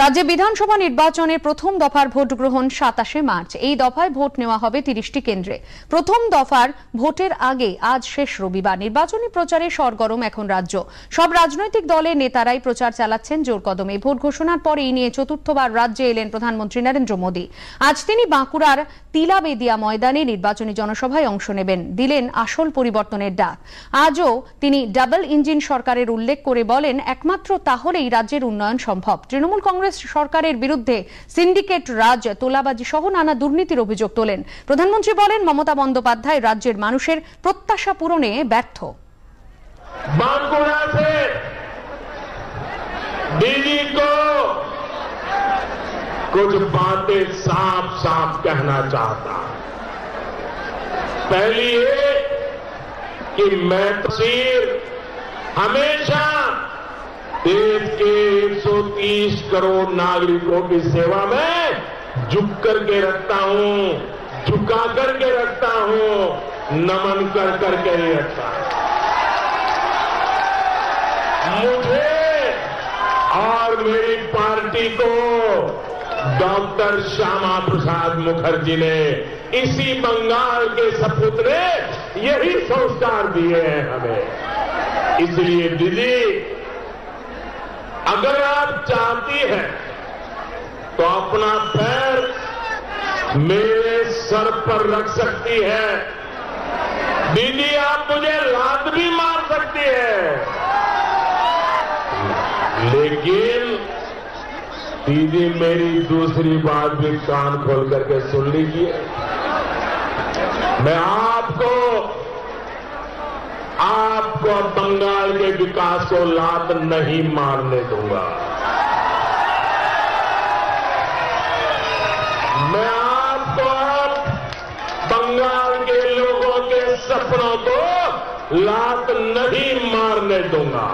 রাজ্যে বিধানসভা নির্বাচনের প্রথম দফার ভোট গ্রহণ সাতাশে মার্চ। এই দফায় ভোট নেওয়া হবে তিরিশটি কেন্দ্রে। প্রথম দফার ভোটের আগে আজ শেষ রবিবার। নির্বাচনী প্রচারে সরগরম এখন রাজ্য। সব রাজনৈতিক দলের নেতারাই প্রচার চালাচ্ছেন জোর কদমে। ভোট ঘোষণার পর এই নিয়ে চতুর্থবার রাজ্যে এলেন প্রধানমন্ত্রী নরেন্দ্র মোদী। আজ তিনি বাঁকুড়ার তিলাবেদিয়া ময়দানে নির্বাচনী জনসভায় অংশ নেবেন। দিলেন আসল পরিবর্তনের ডাক। আজও তিনি ডাবল ইঞ্জিন সরকারের উল্লেখ করে বলেন, একমাত্র তাহলেই রাজ্যের উন্নয়ন সম্ভব। তৃণমূল কংগ্রেস সরকারের বিরুদ্ধে সিন্ডিকেট রাজ তোলাবাজি সহ নানা দুর্নীতির অভিযোগ তোলেন প্রধানমন্ত্রী বলেন মমতা বন্দ্যোপাধ্যায় রাজ্যের মানুষের প্রত্যাশা পূরণে ব্যর্থ बांकुड़ा से दीदी को कुछ बातें साफ साफ कहना चाहता हूं पहली ये कि मैं तस्वीर हमेशा देश के 130 करोड़ नागरिकों की सेवा में झुक करके रखता हूँ, झुका करके रखता हूँ, नमन कर करके नहीं रखता। मुझे और मेरी पार्टी को डॉक्टर श्यामा प्रसाद मुखर्जी ने, इसी बंगाल के सपूत ने यही संस्कार दिए हैं हमें। इसलिए दीदी अगर आप चाहती हैं तो अपना पैर मेरे सर पर रख सकती है। दीदी, आप मुझे लात भी मार सकती है। लेकिन दीदी, मेरी दूसरी बात भी कान खोल करके सुन लीजिए। मैं आपको आपको बंगाल के विकास को लात नहीं मारने दूँगा। मैं आपको अब बंगाल के लोगों के सपनों को लात नहीं मारने दूँगा।